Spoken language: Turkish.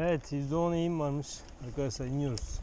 Evet %10 eğim varmış. Arkadaşlar iniyoruz.